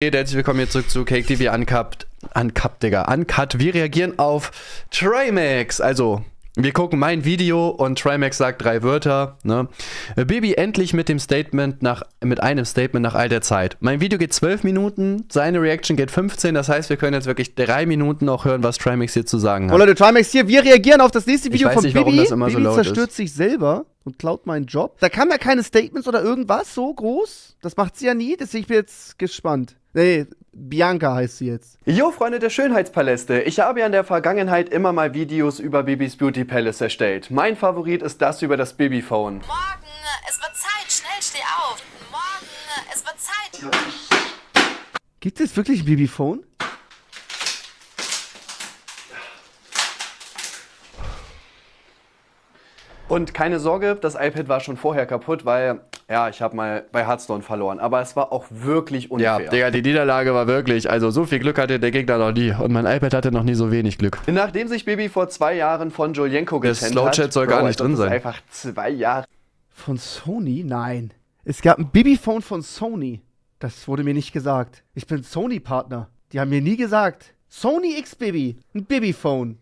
Herzlich willkommen hier zurück zu Cake TV Uncut. Uncut, Digga. Uncut. Wir reagieren auf Trimax. Also, wir gucken mein Video und Trimax sagt drei Wörter. Ne? Bibi endlich mit dem Statement nach, mit einem Statement nach all der Zeit. Mein Video geht 12 Minuten, seine Reaction geht 15. Das heißt, wir können jetzt wirklich drei Minuten noch hören, was Trimax hier zu sagen hat. Oh Leute, Trimax hier, wir reagieren auf das nächste Video ich weiß von nicht, Bibi. warum das immer Bibi so laut zerstört ist. sich selber und klaut meinen Job. Da kamen ja keine Statements oder irgendwas so groß. Das macht sie ja nie, deswegen bin ich jetzt gespannt. Nee, Bianca heißt sie jetzt. Jo, Freunde der Schönheitspaläste. Ich habe ja in der Vergangenheit immer mal Videos über Bibis Beauty Palace erstellt. Mein Favorit ist das über das Babyphone. Morgen, es wird Zeit, schnell steh auf. Morgen, es wird Zeit. Gibt es wirklich ein Bibi-Phone? Und keine Sorge, das iPad war schon vorher kaputt, weil, ja, ich habe mal bei Hearthstone verloren. Aber es war auch wirklich unfair. Ja, Digga, die Niederlage war wirklich, also so viel Glück hatte der Gegner noch nie. Und mein iPad hatte noch nie so wenig Glück. Nachdem sich Bibi vor zwei Jahren von Julienko Der getrennt Slowchat hat, soll gar Bro, nicht drin sein. einfach zwei Jahre. Von Sony? Nein. Es gab ein Bibi-Phone von Sony. Das wurde mir nicht gesagt. Ich bin Sony-Partner. Die haben mir nie gesagt. Sony X-Baby. Ein Bibi-Phone.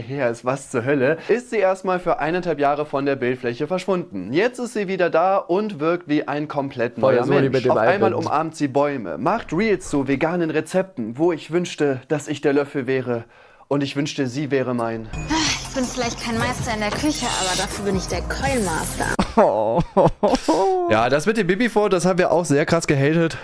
Her ist, was zur Hölle, ist sie erstmal für eineinhalb Jahre von der Bildfläche verschwunden. Jetzt ist sie wieder da und wirkt wie ein komplett neuer wie Mensch. mit dem Auf einmal umarmt sie Bäume, macht Reels zu veganen Rezepten, wo ich wünschte, dass ich der Löffel wäre. Und ich wünschte, sie wäre mein. Ich bin vielleicht kein Meister in der Küche, aber dafür bin ich der Keulmaster. Ja, das mit dem Bibi-Phone, das haben wir auch sehr krass gehatet.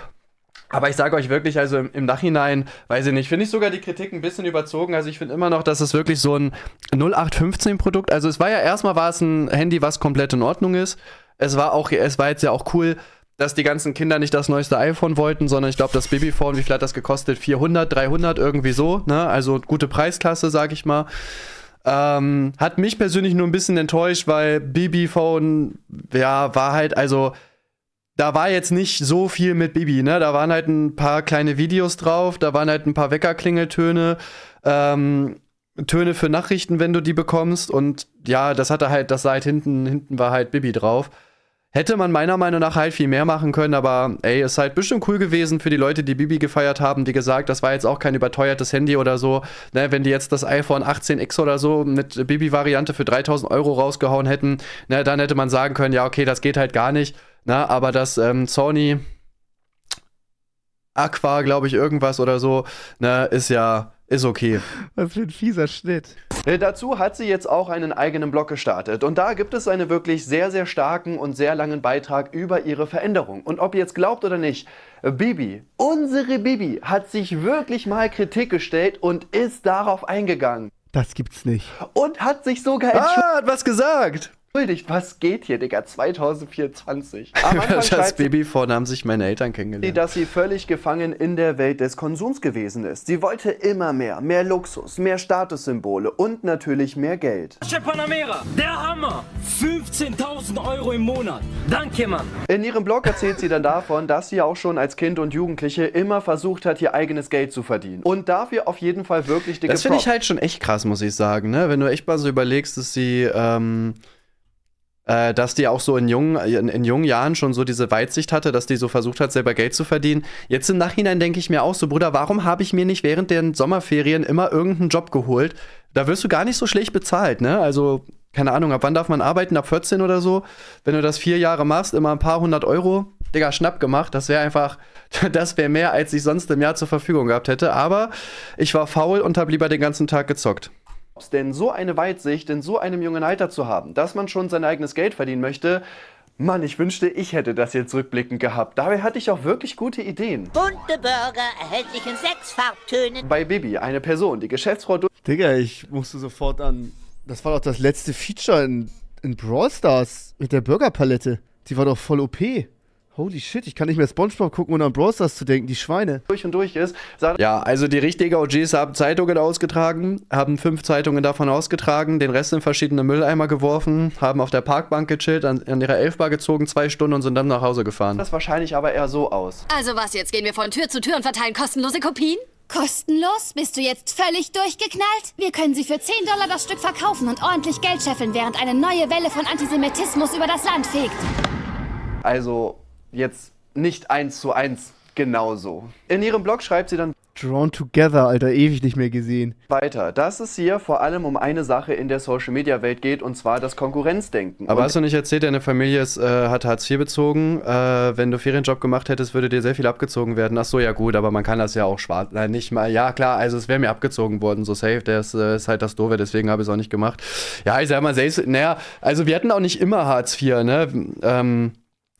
Aber ich sage euch wirklich, also im, im Nachhinein, weiß ich nicht, finde ich sogar die Kritik ein bisschen überzogen. Also ich finde immer noch, dass es wirklich so ein 0815-Produkt, also es war ja erstmal war es ein Handy, was komplett in Ordnung ist. Es war auch, es war jetzt ja auch cool, dass die ganzen Kinder nicht das neueste iPhone wollten, sondern ich glaube, das Babyphone, wie viel hat das gekostet? 400, 300, irgendwie so, ne? Also gute Preisklasse, sag ich mal. Ähm, hat mich persönlich nur ein bisschen enttäuscht, weil Babyphone, ja, war halt, also da war jetzt nicht so viel mit Bibi, ne? Da waren halt ein paar kleine Videos drauf, da waren halt ein paar Weckerklingeltöne, ähm, Töne für Nachrichten, wenn du die bekommst. Und ja, das hatte halt, das sah halt hinten, hinten war halt Bibi drauf. Hätte man meiner Meinung nach halt viel mehr machen können, aber ey, ist halt bestimmt cool gewesen für die Leute, die Bibi gefeiert haben. Wie gesagt, das war jetzt auch kein überteuertes Handy oder so. Ne, wenn die jetzt das iPhone 18X oder so mit Bibi-Variante für 3000 Euro rausgehauen hätten, ne, dann hätte man sagen können, ja, okay, das geht halt gar nicht. Na, aber das ähm, Sony Aqua, glaube ich, irgendwas oder so, ne, ist ja, ist okay. Was für ein fieser Schnitt. Äh, Dazu hat sie jetzt auch einen eigenen Blog gestartet und da gibt es einen wirklich sehr, sehr starken und sehr langen Beitrag über ihre Veränderung. Und ob ihr jetzt glaubt oder nicht, Bibi, unsere Bibi, hat sich wirklich mal Kritik gestellt und ist darauf eingegangen. Das gibt's nicht. Und hat sich sogar entschuldigt. Ah, hat was gesagt! Was geht hier, Digga? 2024. Am Anfang Das sie, Babyphone haben sich meine Eltern sie, kennengelernt. dass sie völlig gefangen in der Welt des Konsums gewesen ist. Sie wollte immer mehr, mehr Luxus, mehr Statussymbole und natürlich mehr Geld. Porsche Panamera, der Hammer! 15.000 Euro im Monat. Danke, Mann. In ihrem Blog erzählt sie dann davon, dass sie auch schon als Kind und Jugendliche immer versucht hat, ihr eigenes Geld zu verdienen. Und dafür auf jeden Fall wirklich dicke Das finde ich halt schon echt krass, muss ich sagen, ne? Wenn du echt mal so überlegst, dass sie, ähm, äh, dass die auch so in jungen, in, in jungen Jahren schon so diese Weitsicht hatte, dass die so versucht hat, selber Geld zu verdienen. Jetzt im Nachhinein denke ich mir auch so, Bruder, warum habe ich mir nicht während den Sommerferien immer irgendeinen Job geholt? Da wirst du gar nicht so schlecht bezahlt, ne? Also, keine Ahnung, ab wann darf man arbeiten? Ab 14 oder so? Wenn du das vier Jahre machst, immer ein paar hundert Euro, Digga, schnapp gemacht. Das wäre einfach, das wäre mehr, als ich sonst im Jahr zur Verfügung gehabt hätte. Aber ich war faul und habe lieber den ganzen Tag gezockt. Denn so eine Weitsicht in so einem jungen Alter zu haben, dass man schon sein eigenes Geld verdienen möchte, Mann, ich wünschte, ich hätte das jetzt rückblickend gehabt. Dabei hatte ich auch wirklich gute Ideen. Bunte Burger erhältlich in sechs Farbtönen. Bei Bibi, eine Person, die Geschäftsfrau Digga, ich musste sofort an. Das war doch das letzte Feature in, in Brawl Stars mit der Burgerpalette. Die war doch voll OP. Holy shit, ich kann nicht mehr Spongebob gucken, ohne an Brawl Stars zu denken, die Schweine. durch und durch ist, Ja, also die richtigen OGs haben Zeitungen ausgetragen, haben fünf Zeitungen davon ausgetragen, den Rest in verschiedene Mülleimer geworfen, haben auf der Parkbank gechillt, an, an ihrer Elfbar gezogen, zwei Stunden und sind dann nach Hause gefahren. das wahrscheinlich aber eher so aus. Also was, jetzt gehen wir von Tür zu Tür und verteilen kostenlose Kopien? Kostenlos? Bist du jetzt völlig durchgeknallt? Wir können sie für 10 Dollar das Stück verkaufen und ordentlich Geld scheffeln, während eine neue Welle von Antisemitismus über das Land fegt. Also jetzt nicht eins zu eins genauso. In ihrem Blog schreibt sie dann Drawn Together, Alter, ewig nicht mehr gesehen. weiter, dass es hier vor allem um eine Sache in der Social Media Welt geht und zwar das Konkurrenzdenken. Aber und hast du nicht erzählt, deine Familie ist, äh, hat Hartz IV bezogen? Äh, wenn du Ferienjob gemacht hättest, würde dir sehr viel abgezogen werden. Ach so, ja gut, aber man kann das ja auch schwarz. Nein, nicht mal. Ja, klar, also es wäre mir abgezogen worden, so safe. Das äh, ist halt das Doofe, deswegen habe ich es auch nicht gemacht. Ja, ich sag mal, selbst, naja, also wir hatten auch nicht immer Hartz IV, ne? Ähm,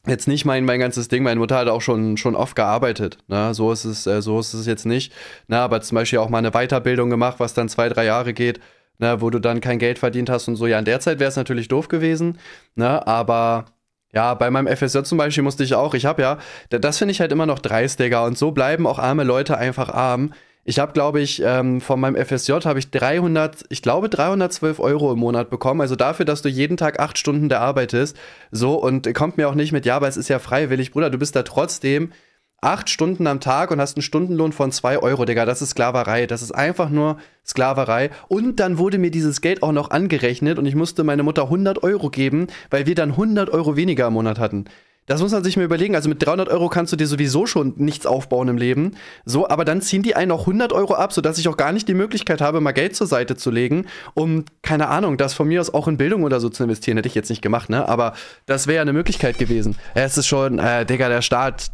Jetzt nicht mein, mein ganzes Ding. Meine Mutter hat auch schon, schon oft gearbeitet. Ne? So, ist es, äh, so ist es jetzt nicht. Ne? Aber zum Beispiel auch mal eine Weiterbildung gemacht, was dann zwei, drei Jahre geht, ne? wo du dann kein Geld verdient hast und so. Ja, in der Zeit wäre es natürlich doof gewesen. Ne? Aber ja, bei meinem FSJ zum Beispiel musste ich auch, ich habe ja, da- das finde ich halt immer noch dreist, Digga. Und so bleiben auch arme Leute einfach arm. Ich habe, glaube ich, ähm, von meinem FSJ habe ich 300, ich glaube 312 Euro im Monat bekommen. Also dafür, dass du jeden Tag acht Stunden da arbeitest. So, und kommt mir auch nicht mit, ja, aber es ist ja freiwillig, Bruder. Du bist da trotzdem acht Stunden am Tag und hast einen Stundenlohn von zwei Euro, Digga. Das ist Sklaverei. Das ist einfach nur Sklaverei. Und dann wurde mir dieses Geld auch noch angerechnet und ich musste meine Mutter 100 Euro geben, weil wir dann 100 Euro weniger im Monat hatten. Das muss man sich mal überlegen. Also mit 300 Euro kannst du dir sowieso schon nichts aufbauen im Leben. So, aber dann ziehen die einen noch 100 Euro ab, sodass ich auch gar nicht die Möglichkeit habe, mal Geld zur Seite zu legen, um, keine Ahnung, das von mir aus auch in Bildung oder so zu investieren. Hätte ich jetzt nicht gemacht, ne? Aber das wäre ja eine Möglichkeit gewesen. Es ist schon, äh, Digga, der Staat,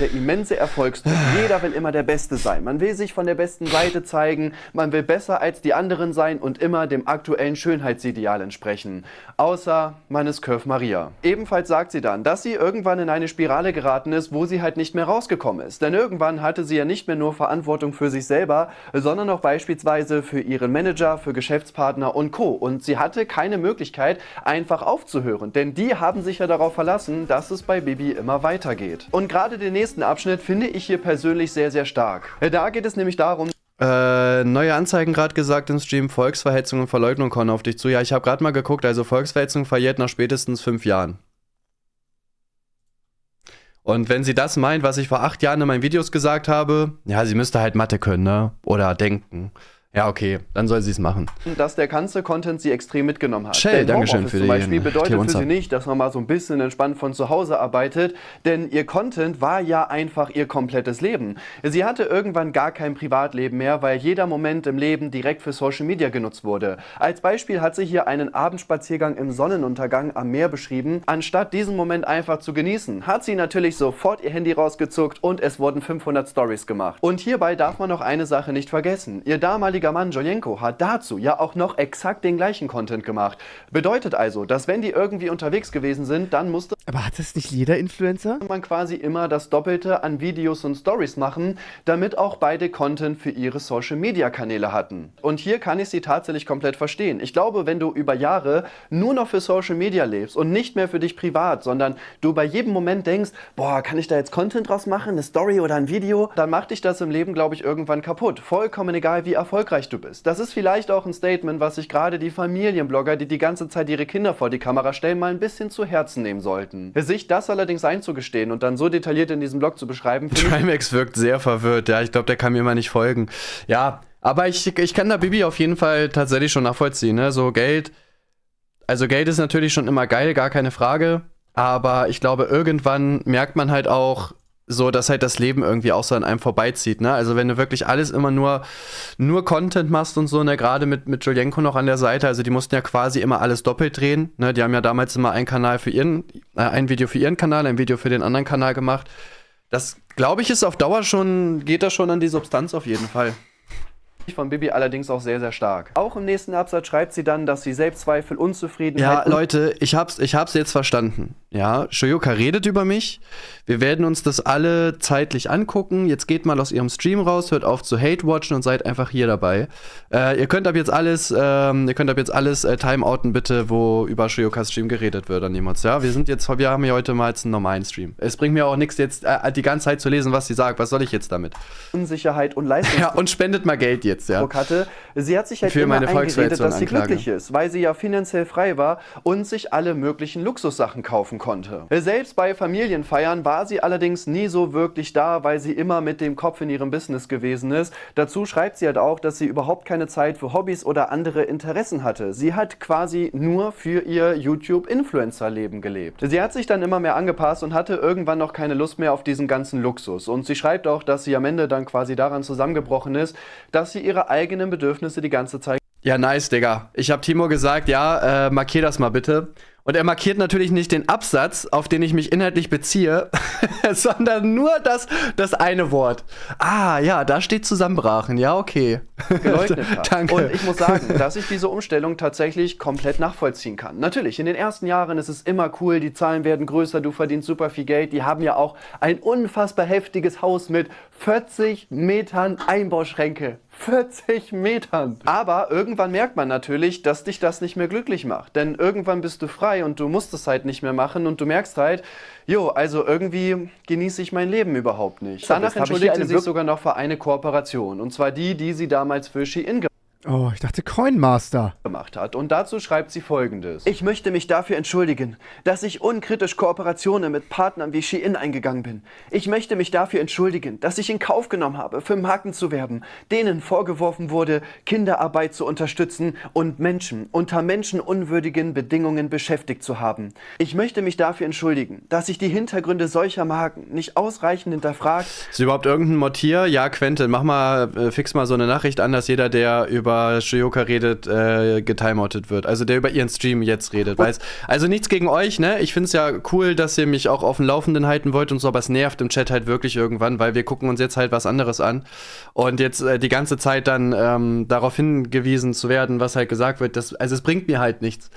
der immense Erfolgsdruck. Jeder will immer der Beste sein. Man will sich von der besten Seite zeigen, man will besser als die anderen sein und immer dem aktuellen Schönheitsideal entsprechen. Außer man ist Curve Maria. Ebenfalls sagt sie dann, dass sie irgendwann in eine Spirale geraten ist, wo sie halt nicht mehr rausgekommen ist. Denn irgendwann hatte sie ja nicht mehr nur Verantwortung für sich selber, sondern auch beispielsweise für ihren Manager, für Geschäftspartner und Co. Und sie hatte keine Möglichkeit, einfach aufzuhören. Denn die haben sich ja darauf verlassen, dass es bei Bibi immer weitergeht. Und gerade den nächsten Abschnitt finde ich hier persönlich sehr, sehr stark. Da geht es nämlich darum, Äh, neue Anzeigen gerade gesagt im Stream, Volksverhetzung und Verleugnung kommen auf dich zu. Ja, ich habe gerade mal geguckt, also Volksverhetzung verjährt nach spätestens fünf Jahren. Und wenn sie das meint, was ich vor acht Jahren in meinen Videos gesagt habe, ja, sie müsste halt Mathe können, ne? Oder denken. Ja, okay, dann soll sie es machen. dass der ganze Content sie extrem mitgenommen hat. Shell, Dankeschön für zum Beispiel bedeutet für sie nicht, dass man mal so ein bisschen entspannt von zu Hause arbeitet, denn ihr Content war ja einfach ihr komplettes Leben. Sie hatte irgendwann gar kein Privatleben mehr, weil jeder Moment im Leben direkt für Social Media genutzt wurde. Als Beispiel hat sie hier einen Abendspaziergang im Sonnenuntergang am Meer beschrieben. Anstatt diesen Moment einfach zu genießen, hat sie natürlich sofort ihr Handy rausgezuckt und es wurden 500 Stories gemacht. Und hierbei darf man noch eine Sache nicht vergessen. Ihr damaliger Mann Jojenko hat dazu ja auch noch exakt den gleichen Content gemacht. Bedeutet also, dass wenn die irgendwie unterwegs gewesen sind, dann musste Aber hat das nicht jeder Influencer? man quasi immer das Doppelte an Videos und Stories machen, damit auch beide Content für ihre Social Media Kanäle hatten. Und hier kann ich sie tatsächlich komplett verstehen. Ich glaube, wenn du über Jahre nur noch für Social Media lebst und nicht mehr für dich privat, sondern du bei jedem Moment denkst, boah, kann ich da jetzt Content draus machen, eine Story oder ein Video, dann macht dich das im Leben, glaube ich, irgendwann kaputt. Vollkommen egal, wie erfolgreich du bist. Das ist vielleicht auch ein Statement, was sich gerade die Familienblogger, die die ganze Zeit ihre Kinder vor die Kamera stellen, mal ein bisschen zu Herzen nehmen sollten. Sich das allerdings einzugestehen und dann so detailliert in diesem Blog zu beschreiben, Trimax wirkt sehr verwirrt, ja, ich glaube, der kann mir mal nicht folgen. Ja, aber ich, ich kann da Bibi auf jeden Fall tatsächlich schon nachvollziehen, ne? So Geld, also Geld ist natürlich schon immer geil, gar keine Frage, aber ich glaube, irgendwann merkt man halt auch so, dass halt das Leben irgendwie auch so an einem vorbeizieht, ne? Also wenn du wirklich alles immer nur, nur Content machst und so, ne, gerade mit, mit Julienko noch an der Seite, also die mussten ja quasi immer alles doppelt drehen, ne? Die haben ja damals immer einen Kanal für ihren, äh, ein Video für ihren Kanal, ein Video für den anderen Kanal gemacht. Das glaube ich ist auf Dauer schon, geht das schon an die Substanz auf jeden Fall. Von Bibi allerdings auch sehr, sehr stark. Auch im nächsten Absatz schreibt sie dann, dass sie Selbstzweifel, Unzufriedenheit Ja, Leute, ich hab's, ich hab's jetzt verstanden. Ja, Shoyoka redet über mich. Wir werden uns das alle zeitlich angucken. Jetzt geht mal aus ihrem Stream raus, hört auf zu hate-watchen und seid einfach hier dabei. Äh, ihr könnt ab jetzt alles, ähm, ihr könnt ab jetzt alles äh, timeouten, bitte, wo über Shoyokas Stream geredet wird an jemals. Ja, wir sind jetzt, wir haben hier heute mal jetzt einen normalen Stream. Es bringt mir auch nichts jetzt äh, die ganze Zeit zu lesen, was sie sagt. Was soll ich jetzt damit? Unsicherheit und Ja, Leistungsdruck und spendet mal Geld jetzt, ja. hatte. Sie hat sich halt Für immer eingeredet, dass sie glücklich ist, weil sie ja finanziell frei war und sich alle möglichen Luxussachen kaufen konnte. Selbst bei Familienfeiern war sie allerdings nie so wirklich da, weil sie immer mit dem Kopf in ihrem Business gewesen ist. Dazu schreibt sie halt auch, dass sie überhaupt keine Zeit für Hobbys oder andere Interessen hatte. Sie hat quasi nur für ihr YouTube-Influencer-Leben gelebt. Sie hat sich dann immer mehr angepasst und hatte irgendwann noch keine Lust mehr auf diesen ganzen Luxus. Und sie schreibt auch, dass sie am Ende dann quasi daran zusammengebrochen ist, dass sie ihre eigenen Bedürfnisse die ganze Zeit ja, nice, Digga. Ich habe Timo gesagt, ja, äh, markier das mal bitte. Und er markiert natürlich nicht den Absatz, auf den ich mich inhaltlich beziehe, sondern nur das, das eine Wort. Ah, ja, da steht zusammenbrachen. Ja, okay. Geleugnet hat. Danke. Und ich muss sagen, dass ich diese Umstellung tatsächlich komplett nachvollziehen kann. Natürlich, in den ersten Jahren ist es immer cool, die Zahlen werden größer, du verdienst super viel Geld. Die haben ja auch ein unfassbar heftiges Haus mit 40 Metern Einbauschränke. 40 Metern. Aber irgendwann merkt man natürlich, dass dich das nicht mehr glücklich macht. Denn irgendwann bist du frei und du musst es halt nicht mehr machen und du merkst halt, jo, also irgendwie genieße ich mein Leben überhaupt nicht. Danach entschuldigt sie sich sogar noch für eine Kooperation. Und zwar die, die sie damals für Shein Oh, ich dachte Coinmaster. gemacht hat. Und dazu schreibt sie folgendes. Ich möchte mich dafür entschuldigen, dass ich unkritisch Kooperationen mit Partnern wie Shein eingegangen bin. Ich möchte mich dafür entschuldigen, dass ich in Kauf genommen habe, für Marken zu werben, denen vorgeworfen wurde, Kinderarbeit zu unterstützen und Menschen unter menschenunwürdigen Bedingungen beschäftigt zu haben. Ich möchte mich dafür entschuldigen, dass ich die Hintergründe solcher Marken nicht ausreichend hinterfragt Ist überhaupt irgendein Motier? Ja, Quentin, mach mal, äh, fix mal so eine Nachricht an, dass jeder, der über Shioka redet, äh, getimeoutet wird. Also der über ihren Stream jetzt redet. Weiß. Also nichts gegen euch, ne? Ich finde es ja cool, dass ihr mich auch auf dem Laufenden halten wollt und so, aber es nervt im Chat halt wirklich irgendwann, weil wir gucken uns jetzt halt was anderes an. Und jetzt äh, die ganze Zeit dann ähm, darauf hingewiesen zu werden, was halt gesagt wird, das, also es bringt mir halt nichts.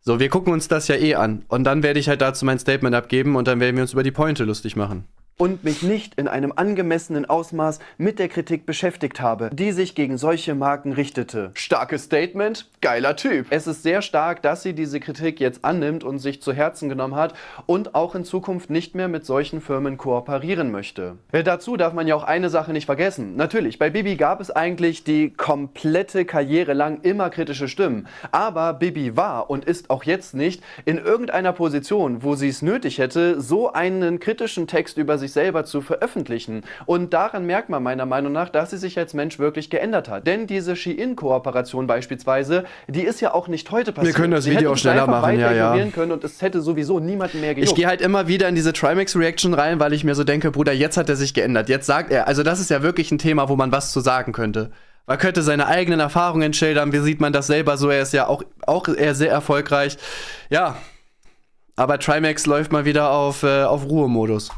So, wir gucken uns das ja eh an. Und dann werde ich halt dazu mein Statement abgeben und dann werden wir uns über die Pointe lustig machen. Und mich nicht in einem angemessenen Ausmaß mit der Kritik beschäftigt habe, die sich gegen solche Marken richtete. Starkes Statement, geiler Typ. Es ist sehr stark, dass sie diese Kritik jetzt annimmt und sich zu Herzen genommen hat und auch in Zukunft nicht mehr mit solchen Firmen kooperieren möchte. Äh, dazu darf man ja auch eine Sache nicht vergessen. Natürlich, bei Bibi gab es eigentlich die komplette Karriere lang immer kritische Stimmen, aber Bibi war und ist auch jetzt nicht in irgendeiner Position, wo sie es nötig hätte, so einen kritischen Text über sich selber zu veröffentlichen. Und daran merkt man meiner Meinung nach, dass sie sich als Mensch wirklich geändert hat. Denn diese Shein-Kooperation beispielsweise, die ist ja auch nicht heute passiert. können das sie Video auch schneller machen, ja, ja. können und es hätte sowieso niemanden mehr Ich gejuckt. gehe halt immer wieder in diese Trimax-Reaction rein, weil ich mir so denke, Bruder, jetzt hat er sich geändert. Jetzt sagt er, also das ist ja wirklich ein Thema, wo man was zu sagen könnte. Man könnte seine eigenen Erfahrungen schildern, wie sieht man das selber so, er ist ja auch, auch eher sehr erfolgreich. Ja, aber Trimax läuft mal wieder auf, äh, auf Ruhemodus.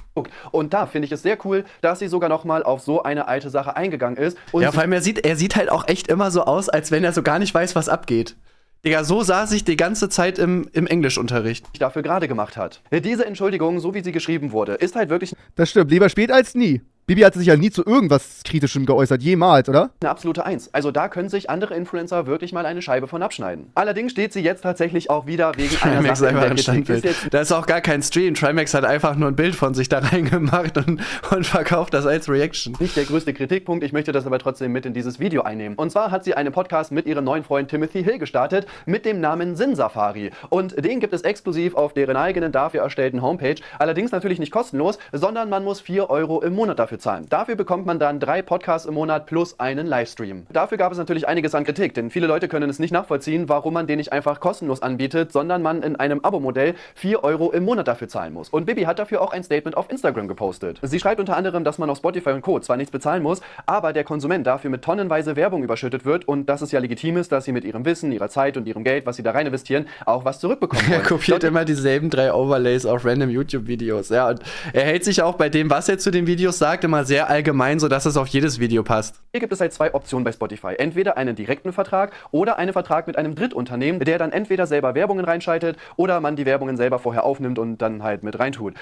Und da finde ich es sehr cool, dass sie sogar noch mal auf so eine alte Sache eingegangen ist. Und ja, vor allem, er sieht, er sieht halt auch echt immer so aus, als wenn er so gar nicht weiß, was abgeht. Digga, so saß ich die ganze Zeit im, im Englischunterricht. dafür gerade gemacht hat. Diese Entschuldigung, so wie sie geschrieben wurde, ist halt wirklich Das stimmt. Lieber spät als nie. Bibi hat sich ja nie zu irgendwas Kritischem geäußert. Jemals, oder? eine absolute Eins. Also da können sich andere Influencer wirklich mal eine Scheibe von abschneiden. Allerdings steht sie jetzt tatsächlich auch wieder wegen einer Trimax Sache in einfach der ein Kritik. Ist Da ist auch gar kein Stream. Trimax hat einfach nur ein Bild von sich da reingemacht und, und verkauft das als Reaction. nicht der größte Kritikpunkt, ich möchte das aber trotzdem mit in dieses Video einnehmen. Und zwar hat sie einen Podcast mit ihrem neuen Freund Timothy Hill gestartet mit dem Namen Sin Safari. Und den gibt es exklusiv auf deren eigenen dafür erstellten Homepage. Allerdings natürlich nicht kostenlos, sondern man muss 4 Euro im Monat dafür zahlen. Dafür bekommt man dann drei Podcasts im Monat plus einen Livestream. Dafür gab es natürlich einiges an Kritik, denn viele Leute können es nicht nachvollziehen, warum man den nicht einfach kostenlos anbietet, sondern man in einem Abo-Modell 4 Euro im Monat dafür zahlen muss. Und Bibi hat dafür auch ein Statement auf Instagram gepostet. Sie schreibt unter anderem, dass man auf Spotify und Co. zwar nichts bezahlen muss, aber der Konsument dafür mit tonnenweise Werbung überschüttet wird und dass es ja legitim ist, dass sie mit ihrem Wissen, ihrer Zeit und ihrem Geld, was sie da rein investieren, auch was zurückbekommen Er kopiert Dort- immer dieselben drei Overlays auf random YouTube-Videos. Ja, und er hält sich auch bei dem, was er zu den Videos sagt, immer sehr allgemein, sodass es auf jedes Video passt. Hier gibt es halt zwei Optionen bei Spotify. Entweder einen direkten Vertrag oder einen Vertrag mit einem Drittunternehmen, der dann entweder selber Werbungen reinschaltet oder man die Werbungen selber vorher aufnimmt und dann halt mit reintut.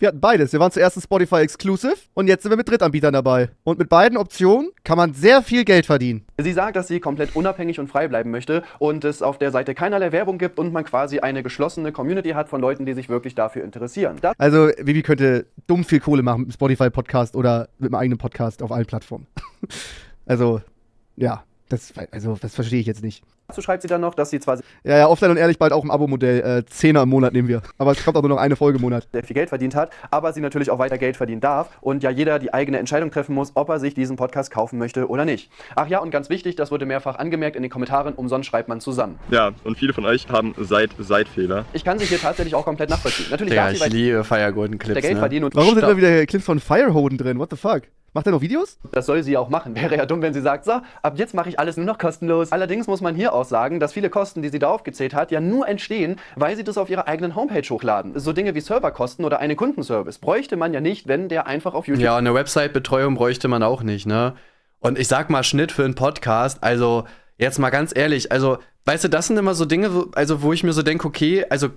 Wir hatten beides. Wir waren zuerst ein Spotify Exclusive und jetzt sind wir mit Drittanbietern dabei. Und mit beiden Optionen kann man sehr viel Geld verdienen. Sie sagt, dass sie komplett unabhängig und frei bleiben möchte und es auf der Seite keinerlei Werbung gibt und man quasi eine geschlossene Community hat von Leuten, die sich wirklich dafür interessieren. Das Also, Bibi könnte dumm viel Kohle machen mit dem Spotify-Podcast oder mit einem eigenen Podcast auf allen Plattformen. also, ja, das, also, das verstehe ich jetzt nicht. Dazu schreibt sie dann noch, dass sie zwar Ja, ja, offline und ehrlich bald auch im Abo-Modell. Äh, Zehner im Monat nehmen wir. Aber es kommt auch nur noch eine Folge im Monat. sehr viel Geld verdient hat, aber sie natürlich auch weiter Geld verdienen darf und ja jeder die eigene Entscheidung treffen muss, ob er sich diesen Podcast kaufen möchte oder nicht. Ach ja, und ganz wichtig, das wurde mehrfach angemerkt in den Kommentaren, umsonst schreibt man zusammen. Ja, und viele von euch haben seit Seitfehler. Ich kann sie hier tatsächlich auch komplett nachvollziehen. Natürlich Digga, darf sie ich weiter liebe Fire Golden Clips. Geld Ne? verdienen und Warum sind immer wieder Clips von Firehoden drin? What the fuck? Macht er noch Videos? Das soll sie auch machen. Wäre ja dumm, wenn sie sagt, so, ab jetzt mache ich alles nur noch kostenlos. Allerdings muss man hier auch sagen, dass viele Kosten, die sie da aufgezählt hat, ja nur entstehen, weil sie das auf ihrer eigenen Homepage hochladen. So Dinge wie Serverkosten oder einen Kundenservice bräuchte man ja nicht, wenn der einfach auf YouTube Ja, und eine Website-Betreuung bräuchte man auch nicht, ne? Und ich sag mal, Schnitt für einen Podcast, also jetzt mal ganz ehrlich, also, weißt du, das sind immer so Dinge, wo, also, wo ich mir so denke, okay, also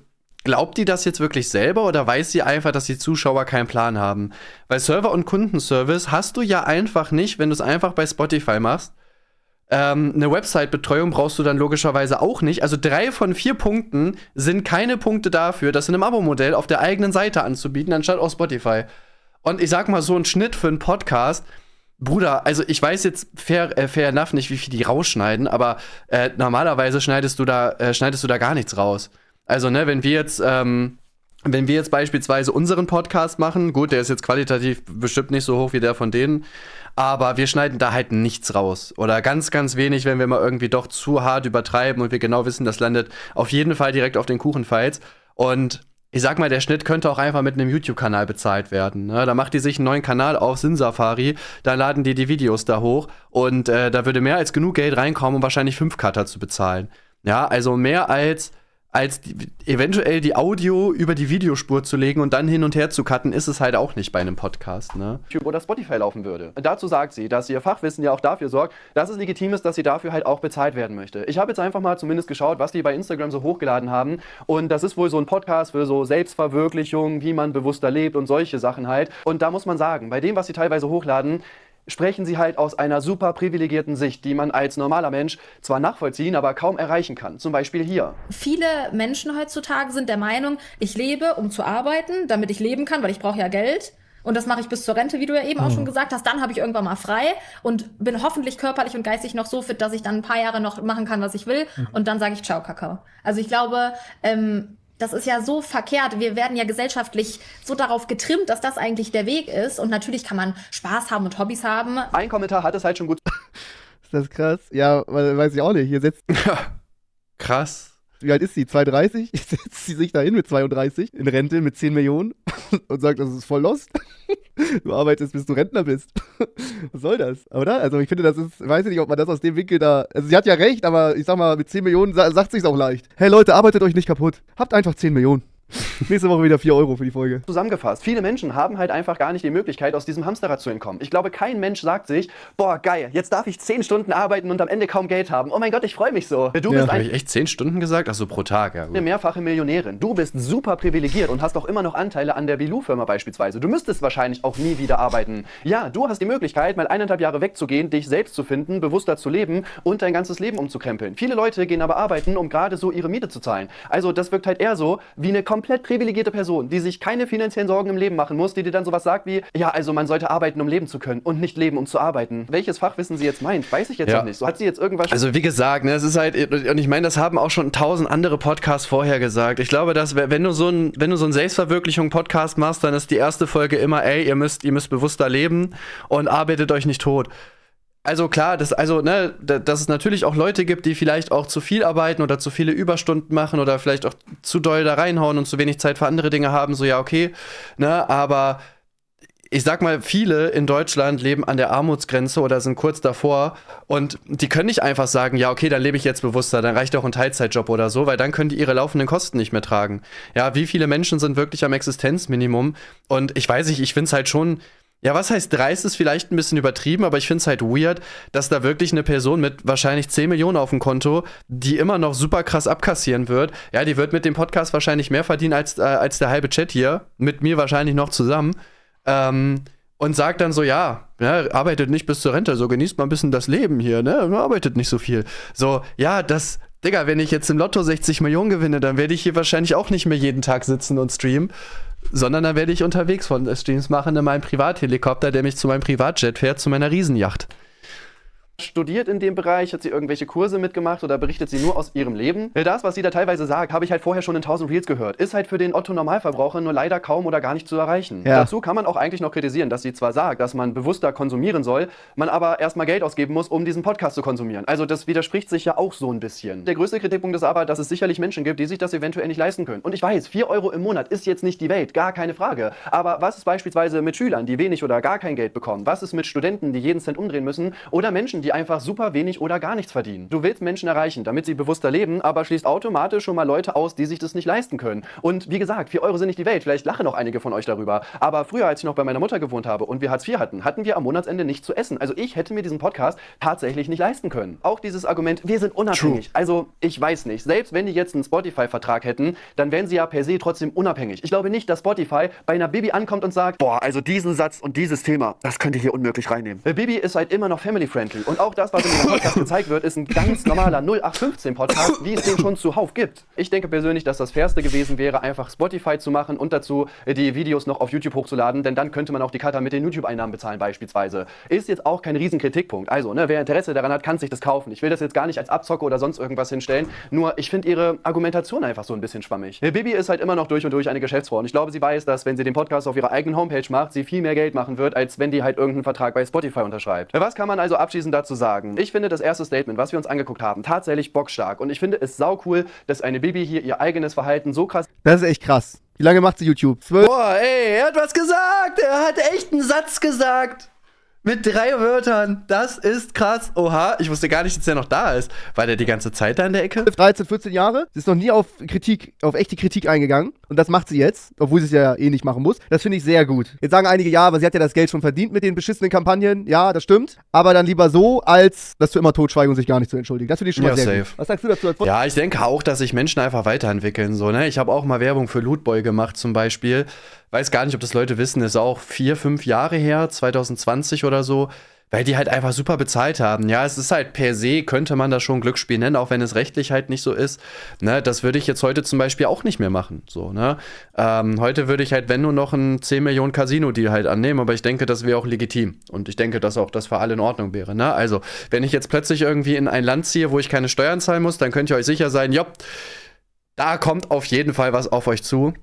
glaubt die das jetzt wirklich selber oder weiß sie einfach, dass die Zuschauer keinen Plan haben? Weil Server- und Kundenservice hast du ja einfach nicht, wenn du es einfach bei Spotify machst. Ähm, eine Website-Betreuung brauchst du dann logischerweise auch nicht. Also drei von vier Punkten sind keine Punkte dafür, das in einem Abo-Modell auf der eigenen Seite anzubieten, anstatt auf Spotify. Und ich sag mal, so ein Schnitt für einen Podcast, Bruder, also ich weiß jetzt fair, äh, fair enough nicht, wie viel die rausschneiden, aber äh, normalerweise schneidest du da, äh, schneidest du da gar nichts raus. Also, ne, wenn wir jetzt, ähm, wenn wir jetzt beispielsweise unseren Podcast machen, gut, der ist jetzt qualitativ bestimmt nicht so hoch wie der von denen, aber wir schneiden da halt nichts raus. Oder ganz, ganz wenig, wenn wir mal irgendwie doch zu hart übertreiben und wir genau wissen, das landet auf jeden Fall direkt auf den Kuchenfights. Und ich sag mal, der Schnitt könnte auch einfach mit einem YouTube-Kanal bezahlt werden. Ne? Da macht die sich einen neuen Kanal auf, Sin Safari, da laden die die Videos da hoch und äh, da würde mehr als genug Geld reinkommen, um wahrscheinlich fünf Cutter zu bezahlen. Ja, also mehr als als die, eventuell die Audio über die Videospur zu legen und dann hin und her zu cutten, ist es halt auch nicht bei einem Podcast, ne? YouTube oder Spotify laufen würde. Dazu sagt sie, dass ihr Fachwissen ja auch dafür sorgt, dass es legitim ist, dass sie dafür halt auch bezahlt werden möchte. Ich habe jetzt einfach mal zumindest geschaut, was die bei Instagram so hochgeladen haben und das ist wohl so ein Podcast für so Selbstverwirklichung, wie man bewusster lebt und solche Sachen halt. Und da muss man sagen, bei dem, was sie teilweise hochladen, sprechen sie halt aus einer super privilegierten Sicht, die man als normaler Mensch zwar nachvollziehen, aber kaum erreichen kann. Zum Beispiel hier. Viele Menschen heutzutage sind der Meinung, ich lebe, um zu arbeiten, damit ich leben kann, weil ich brauche ja Geld. Und das mache ich bis zur Rente, wie du ja eben auch schon gesagt hast. Dann habe ich irgendwann mal frei und bin hoffentlich körperlich und geistig noch so fit, dass ich dann ein paar Jahre noch machen kann, was ich will. Und dann sage ich Ciao, Kakao. Also ich glaube, ähm, das ist ja so verkehrt. Wir werden ja gesellschaftlich so darauf getrimmt, dass das eigentlich der Weg ist. Und natürlich kann man Spaß haben und Hobbys haben. Ein Kommentar hat es halt schon gut Ist das krass? Ja, weil- weiß ich auch nicht. Hier setzt, Krass. Wie alt ist sie? 32? Setzt sie sich da hin mit 32 in Rente mit 10 Millionen und sagt, das ist voll lost. Du arbeitest, bis du Rentner bist. Was soll das? Oder? Also ich finde, das ist, weiß ich nicht, ob man das aus dem Winkel da. Also sie hat ja recht, aber ich sag mal, mit 10 Millionen sa sagt sich's auch leicht. Hey Leute, arbeitet euch nicht kaputt. Habt einfach 10 Millionen. Nächste Woche wieder 4 Euro für die Folge. zusammengefasst. Viele Menschen haben halt einfach gar nicht die Möglichkeit, aus diesem Hamsterrad zu entkommen. Ich glaube, kein Mensch sagt sich, boah, geil, jetzt darf ich 10 Stunden arbeiten und am Ende kaum Geld haben. Oh mein Gott, ich freue mich so. Du Ja. bist Habe ich echt zehn Stunden gesagt? Achso, pro Tag, ja. Gut. eine mehrfache Millionärin. Du bist super privilegiert und hast auch immer noch Anteile an der Bilou-Firma beispielsweise. Du müsstest wahrscheinlich auch nie wieder arbeiten. Ja, du hast die Möglichkeit, mal eineinhalb Jahre wegzugehen, dich selbst zu finden, bewusster zu leben und dein ganzes Leben umzukrempeln. Viele Leute gehen aber arbeiten, um gerade so ihre Miete zu zahlen. Also das wirkt halt eher so wie eine komplett privilegierte Person, die sich keine finanziellen Sorgen im Leben machen muss, die dir dann sowas sagt wie, ja, also man sollte arbeiten, um leben zu können und nicht leben, um zu arbeiten. Welches Fachwissen sie jetzt meint, weiß ich jetzt Ja. noch nicht. So hat sie jetzt irgendwas Also wie gesagt, ne, es ist halt, und ich meine, das haben auch schon tausend andere Podcasts vorher gesagt. Ich glaube, dass wenn du so ein, wenn du so einen Selbstverwirklichung-Podcast machst, dann ist die erste Folge immer, ey, ihr müsst, ihr müsst bewusster leben und arbeitet euch nicht tot. Also klar, das, also, ne, da- dass es natürlich auch Leute gibt, die vielleicht auch zu viel arbeiten oder zu viele Überstunden machen oder vielleicht auch zu doll da reinhauen und zu wenig Zeit für andere Dinge haben, so ja, okay. Ne, aber ich sag mal, viele in Deutschland leben an der Armutsgrenze oder sind kurz davor und die können nicht einfach sagen, ja, okay, dann lebe ich jetzt bewusster, dann reicht auch ein Teilzeitjob oder so, weil dann können die ihre laufenden Kosten nicht mehr tragen. Ja, wie viele Menschen sind wirklich am Existenzminimum? Und ich weiß nicht, ich finde es halt schon. Ja, was heißt dreist ist vielleicht ein bisschen übertrieben, aber ich finde es halt weird, dass da wirklich eine Person mit wahrscheinlich 10 Millionen auf dem Konto, die immer noch super krass abkassieren wird, ja, die wird mit dem Podcast wahrscheinlich mehr verdienen als, äh, als der halbe Chat hier, mit mir wahrscheinlich noch zusammen. Ähm, und sagt dann so, ja, ja, arbeitet nicht bis zur Rente, so genießt mal ein bisschen das Leben hier, ne? Arbeitet nicht so viel. So, ja, das, Digga, wenn ich jetzt im Lotto 60 Millionen gewinne, dann werde ich hier wahrscheinlich auch nicht mehr jeden Tag sitzen und streamen, sondern dann werde ich unterwegs von äh, Streams machen in meinem Privathelikopter, der mich zu meinem Privatjet fährt, zu meiner Riesenjacht. Studiert in dem Bereich? Hat sie irgendwelche Kurse mitgemacht oder berichtet sie nur aus ihrem Leben? Das, was sie da teilweise sagt, habe ich halt vorher schon in 1000 Reels gehört. Ist halt für den Otto-Normalverbraucher nur leider kaum oder gar nicht zu erreichen. Ja. Dazu kann man auch eigentlich noch kritisieren, dass sie zwar sagt, dass man bewusster konsumieren soll, man aber erstmal Geld ausgeben muss, um diesen Podcast zu konsumieren. Also das widerspricht sich ja auch so ein bisschen. Der größte Kritikpunkt ist aber, dass es sicherlich Menschen gibt, die sich das eventuell nicht leisten können. Und ich weiß, 4 Euro im Monat ist jetzt nicht die Welt, gar keine Frage. Aber was ist beispielsweise mit Schülern, die wenig oder gar kein Geld bekommen? Was ist mit Studenten, die jeden Cent umdrehen müssen? Oder Menschen, die einfach super wenig oder gar nichts verdienen? Du willst Menschen erreichen, damit sie bewusster leben, aber schließt automatisch schon mal Leute aus, die sich das nicht leisten können. Und wie gesagt, 4 Euro sind nicht die Welt. Vielleicht lachen auch einige von euch darüber. Aber früher, als ich noch bei meiner Mutter gewohnt habe und wir Hartz IV hatten, hatten wir am Monatsende nichts zu essen. Also ich hätte mir diesen Podcast tatsächlich nicht leisten können. Auch dieses Argument, wir sind unabhängig. Also ich weiß nicht. Selbst wenn die jetzt einen Spotify-Vertrag hätten, dann wären sie ja per se trotzdem unabhängig. Ich glaube nicht, dass Spotify bei einer Bibi ankommt und sagt, boah, also diesen Satz und dieses Thema, das könnt ihr hier unmöglich reinnehmen. Bibi ist halt immer noch family-friendly. Und auch das, was in diesem Podcast gezeigt wird, ist ein ganz normaler 0815-Podcast, wie es den schon zuhauf gibt. Ich denke persönlich, dass das Fairste gewesen wäre, einfach Spotify zu machen und dazu die Videos noch auf YouTube hochzuladen, denn dann könnte man auch die Cutter mit den YouTube-Einnahmen bezahlen beispielsweise. Ist jetzt auch kein riesen Kritikpunkt. Also, ne, wer Interesse daran hat, kann sich das kaufen. Ich will das jetzt gar nicht als Abzocke oder sonst irgendwas hinstellen, nur ich finde ihre Argumentation einfach so ein bisschen schwammig. Bibi ist halt immer noch durch und durch eine Geschäftsfrau und ich glaube, sie weiß, dass wenn sie den Podcast auf ihrer eigenen Homepage macht, sie viel mehr Geld machen wird, als wenn die halt irgendeinen Vertrag bei Spotify unterschreibt. Was kann man also abschließend dazu sagen? Ich finde das erste Statement, was wir uns angeguckt haben, tatsächlich bockstark und ich finde es sau cool, dass eine Bibi hier ihr eigenes Verhalten so krass Das ist echt krass. Wie lange macht sie YouTube? Zwölf? Boah, ey, er hat was gesagt. Er hat echt einen Satz gesagt. Mit drei Wörtern. Das ist krass. Oha, ich wusste gar nicht, dass er noch da ist. War der die ganze Zeit da in der Ecke? 13, 14 Jahre. Sie ist noch nie auf Kritik, auf echte Kritik eingegangen. Und das macht sie jetzt, obwohl sie es ja eh nicht machen muss. Das finde ich sehr gut. Jetzt sagen einige, ja, aber sie hat ja das Geld schon verdient mit den beschissenen Kampagnen. Ja, das stimmt. Aber dann lieber so, als das für immer totschweigen und sich gar nicht zu entschuldigen. Das finde ich schon mal Ja, sehr safe. gut. Was sagst du dazu? Als Ja, ich denke auch, dass sich Menschen einfach weiterentwickeln. So, ne? Ich habe auch mal Werbung für Lootboy gemacht zum Beispiel. Weiß gar nicht, ob das Leute wissen, ist auch vier, fünf Jahre her, 2020 oder so. Weil die halt einfach super bezahlt haben. Ja, es ist halt per se, könnte man das schon Glücksspiel nennen, auch wenn es rechtlich halt nicht so ist. Ne, das würde ich jetzt heute zum Beispiel auch nicht mehr machen. So, ne? Ähm, heute würde ich halt, wenn nur noch ein 10 Millionen Casino-Deal halt annehmen, aber ich denke, das wäre auch legitim. Und ich denke, dass auch das für alle in Ordnung wäre. Ne? Also, wenn ich jetzt plötzlich irgendwie in ein Land ziehe, wo ich keine Steuern zahlen muss, dann könnt ihr euch sicher sein, jopp, da kommt auf jeden Fall was auf euch zu.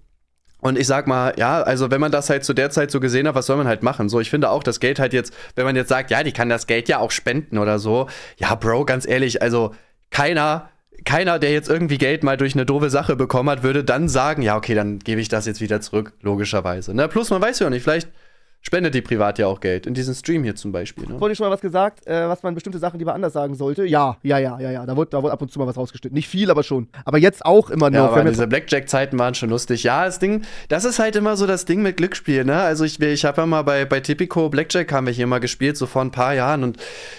Und ich sag mal, ja, also wenn man das halt zu der Zeit so gesehen hat, was soll man halt machen? So, ich finde auch, das Geld halt jetzt, wenn man jetzt sagt, ja, die kann das Geld ja auch spenden oder so. Ja, Bro, ganz ehrlich, also keiner, keiner, der jetzt irgendwie Geld mal durch eine doofe Sache bekommen hat, würde dann sagen, ja, okay, dann gebe ich das jetzt wieder zurück, logischerweise. Ne? Plus, man weiß ja auch nicht, vielleicht spendet die privat ja auch Geld. In diesem Stream hier zum Beispiel. Ne? Wurde schon mal was gesagt, äh, was man bestimmte Sachen lieber anders sagen sollte? Ja, ja, ja, ja, ja. Da wurde, da wurde ab und zu mal was rausgeschnitten. Nicht viel, aber schon. Aber jetzt auch immer noch. Ja, aber diese Blackjack-Zeiten waren schon lustig. Ja, das Ding, das ist halt immer so das Ding mit Glücksspiel, ne? Also ich, ich habe ja mal bei, bei Tipico Blackjack haben wir hier mal gespielt, so vor ein paar Jahren. Und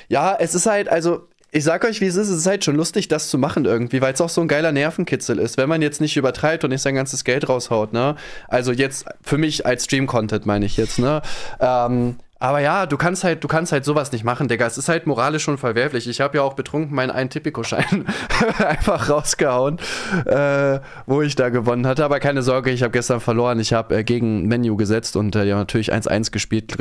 ja, es ist halt, also ich sag euch, wie es ist, es ist halt schon lustig, das zu machen irgendwie, weil es auch so ein geiler Nervenkitzel ist, wenn man jetzt nicht übertreibt und nicht sein ganzes Geld raushaut, ne? Also jetzt für mich als Stream-Content meine ich jetzt, ne? Ähm, aber ja, du kannst halt, du kannst halt sowas nicht machen, Digga. Es ist halt moralisch schon verwerflich. Ich habe ja auch betrunken meinen einen Tipico-Schein einfach rausgehauen, äh, wo ich da gewonnen hatte. Aber keine Sorge, ich habe gestern verloren. Ich habe äh, gegen Menu gesetzt und äh, ja natürlich 1-1 gespielt.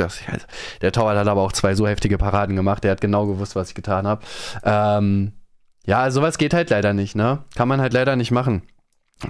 Der Torwart hat aber auch zwei so heftige Paraden gemacht. Der hat genau gewusst, was ich getan habe. Ähm, ja, sowas geht halt leider nicht, ne? Kann man halt leider nicht machen.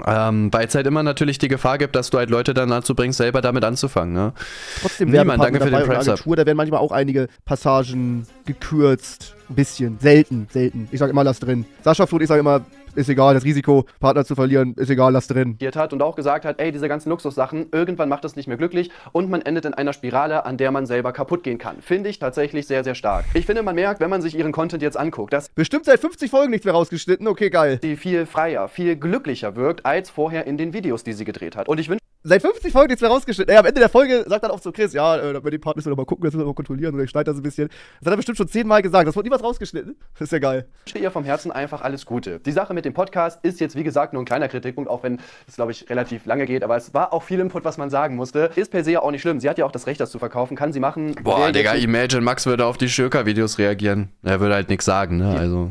Ähm, weil es halt immer natürlich die Gefahr gibt, dass du halt Leute dann dazu bringst, selber damit anzufangen, ne? trotzdem Niemand, danke für den. Agentur, da werden manchmal auch einige Passagen gekürzt. Ein bisschen. Selten, selten. Ich sag immer, lass drin. Sascha Flut, ich sag immer, ist egal, das Risiko, Partner zu verlieren, ist egal, lass drin. hat und auch gesagt hat, ey, diese ganzen Luxussachen, irgendwann macht das nicht mehr glücklich und man endet in einer Spirale, an der man selber kaputt gehen kann. Finde ich tatsächlich sehr, sehr stark. Ich finde, man merkt, wenn man sich ihren Content jetzt anguckt, dass Bestimmt seit 50 Folgen nichts mehr rausgeschnitten, okay, geil. sie viel freier, viel glücklicher wirkt, als vorher in den Videos, die sie gedreht hat. Und ich wünsche Seit 50 Folgen nichts mehr rausgeschnitten. Ey, am Ende der Folge sagt dann auch so Chris, ja, äh, bei den Partnern müssen wir noch mal gucken, das müssen wir noch mal kontrollieren oder ich schneide das ein bisschen. Das hat er bestimmt schon zehnmal gesagt. Das wurde nie was rausgeschnitten. Das ist ja geil. ihr vom Herzen einfach alles Gute. Die Sache mit dem Podcast ist jetzt, wie gesagt, nur ein kleiner Kritikpunkt, auch wenn es, glaube ich, relativ lange geht, aber es war auch viel Input, was man sagen musste. Ist per se ja auch nicht schlimm. Sie hat ja auch das Recht, das zu verkaufen, kann sie machen. Boah, Digga, Imagine Max würde auf die Schöker-Videos reagieren. Er würde halt nichts sagen, ne? Also.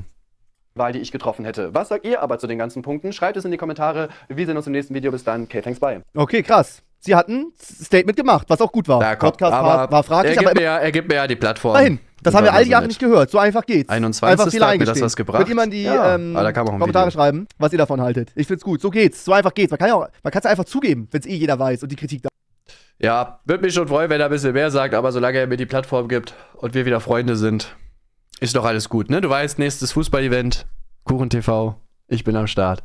Wahl, die ich getroffen hätte. Was sagt ihr aber zu den ganzen Punkten? Schreibt es in die Kommentare. Wir sehen uns im nächsten Video. Bis dann. Okay, thanks, bye. Okay, krass. Sie hatten ein Statement gemacht, was auch gut war. Ja, komm, Podcast aber war, war fraglich, er, aber gibt mir immer ja, er gibt mir ja die Plattform. dahin. Das haben wir all die Jahre nicht gehört. So einfach geht's. 21. Einfach Fehler hat mir das was gebracht. Könnt ihr mal in die Ja, ähm, aber Kommentare Video. schreiben, was ihr davon haltet. Ich find's gut. So geht's. So einfach geht's. Man kann ja kann's einfach zugeben, wenn's eh jeder weiß und die Kritik da. Ja, würde mich schon freuen, wenn er ein bisschen mehr sagt, aber solange er mir die Plattform gibt und wir wieder Freunde sind, ist doch alles gut, ne? Du weißt, nächstes Fußball-Event, Kuchen TV, ich bin am Start.